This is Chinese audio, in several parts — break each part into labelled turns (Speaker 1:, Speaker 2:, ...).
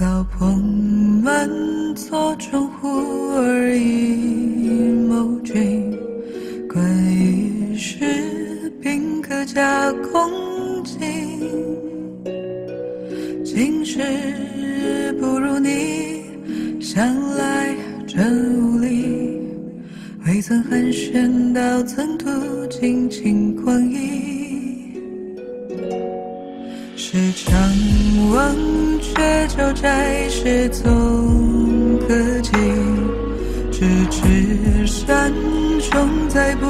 Speaker 1: 高朋满座，窗忽而已谋君，观一世宾客加共进。今世不如你，向来真无力，未曾寒暄，到曾途尽情光阴。是常问。却旧债，是总可及。咫尺山重，再不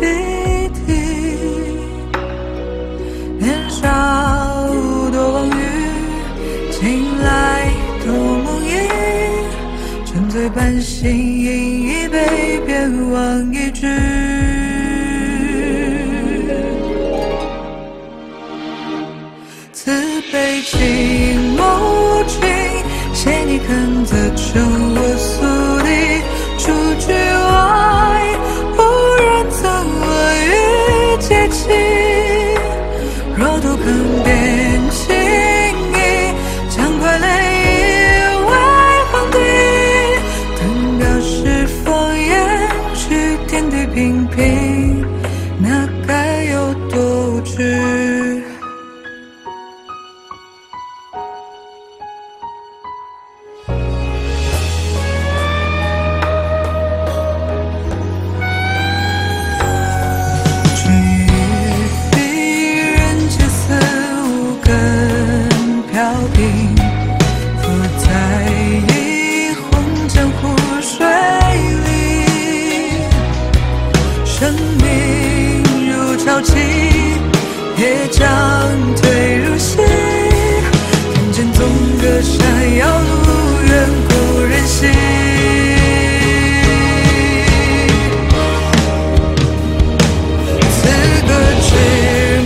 Speaker 1: 必提。年少多妄语，近来多梦呓。沉醉半醒，饮一杯，便忘一句。此悲请眸君，看得清我所生命如潮起，也将退如洗。看见纵隔山遥路，远故人兮。此歌只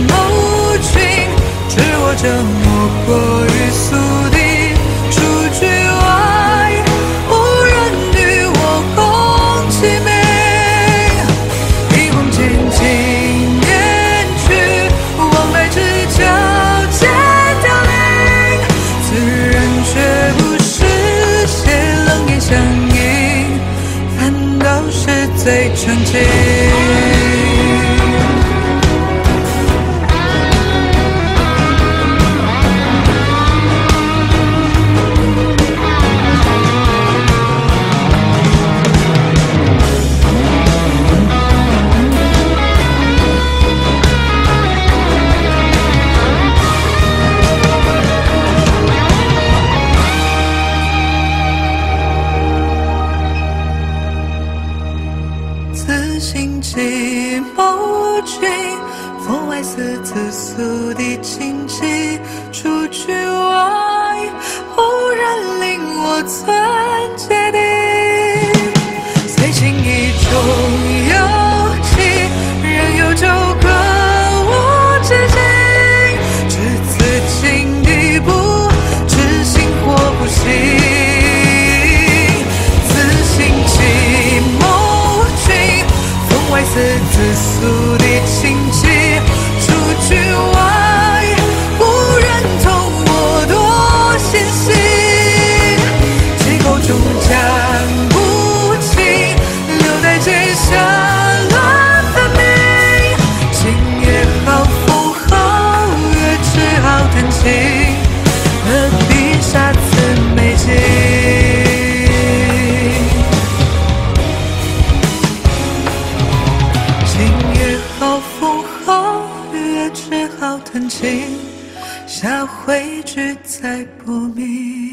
Speaker 1: 谋君，知我者莫过于宿敌。是最纯净。谋君，风外思此宿敌轻骑。出去外，无人令我存芥蒂。宿敌下回聚再不明。